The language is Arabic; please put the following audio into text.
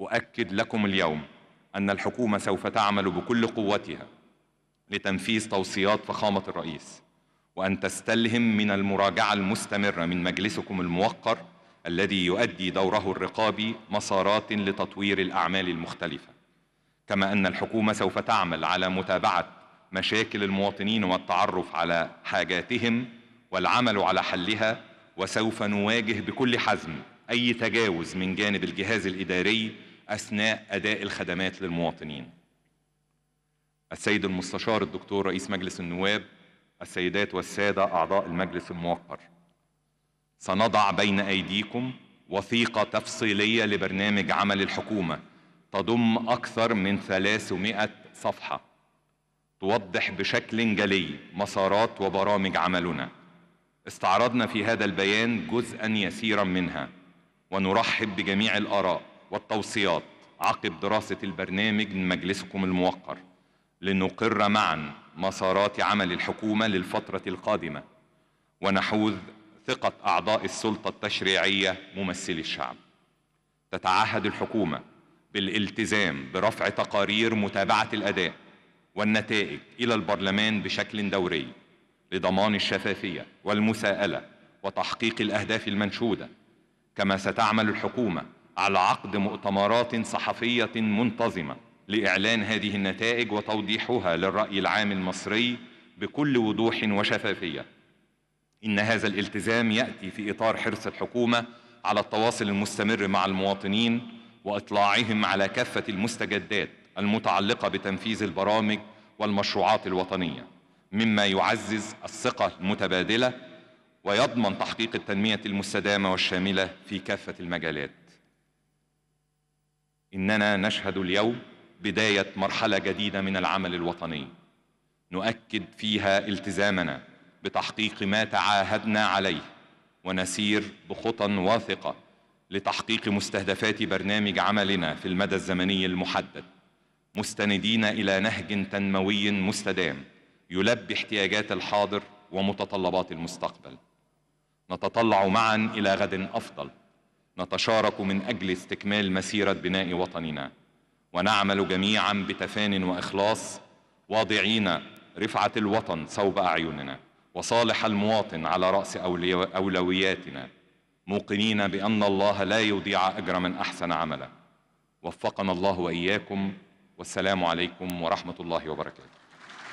أؤكد لكم اليوم أن الحكومة سوف تعمل بكل قوتها لتنفيذ توصيات فخامة الرئيس وأن تستلهم من المراجعة المستمرة من مجلسكم الموقر الذي يؤدي دوره الرقابي مسارات لتطوير الأعمال المختلفة. كما أن الحكومة سوف تعمل على متابعة مشاكل المواطنين والتعرف على حاجاتهم والعمل على حلها وسوف نواجه بكل حزم أي تجاوز من جانب الجهاز الإداري أثناء أداء الخدمات للمواطنين. السيد المستشار الدكتور رئيس مجلس النواب السيدات والسادة أعضاء المجلس الموقر. سنضع بين أيديكم وثيقة تفصيلية لبرنامج عمل الحكومة تضم أكثر من 300 صفحة. توضح بشكل جلي مسارات وبرامج عملنا. استعرضنا في هذا البيان جزءا يسيرا منها. ونرحب بجميع الآراء. والتوصيات عقب دراسة البرنامج من مجلسكم الموقر لنقر معا مسارات عمل الحكومة للفترة القادمة ونحوذ ثقة أعضاء السلطة التشريعية ممثلي الشعب. تتعهد الحكومة بالالتزام برفع تقارير متابعة الأداء والنتائج إلى البرلمان بشكل دوري لضمان الشفافية والمساءلة وتحقيق الأهداف المنشودة. كما ستعمل الحكومة على عقد مؤتمرات صحفية منتظمة لإعلان هذه النتائج وتوضيحها للرأي العام المصري بكل وضوح وشفافية. إن هذا الالتزام يأتي في إطار حرص الحكومة على التواصل المستمر مع المواطنين وإطلاعهم على كافة المستجدات المتعلقة بتنفيذ البرامج والمشروعات الوطنية مما يعزز الثقة المتبادلة ويضمن تحقيق التنمية المستدامة والشاملة في كافة المجالات. إننا نشهد اليوم بداية مرحلة جديدة من العمل الوطني. نؤكد فيها التزامنا بتحقيق ما تعاهدنا عليه ونسير بخطى واثقة لتحقيق مستهدفات برنامج عملنا في المدى الزمني المحدد. مستندين إلى نهج تنموي مستدام يلبي احتياجات الحاضر ومتطلبات المستقبل. نتطلع معا إلى غد أفضل. نتشارك من أجل استكمال مسيرة بناء وطننا ونعمل جميعا بتفان وإخلاص واضعين رفعة الوطن صوب أعيننا وصالح المواطن على رأس أولوياتنا موقنين بأن الله لا يضيع أجر من أحسن عملا وفقنا الله وإياكم والسلام عليكم ورحمة الله وبركاته.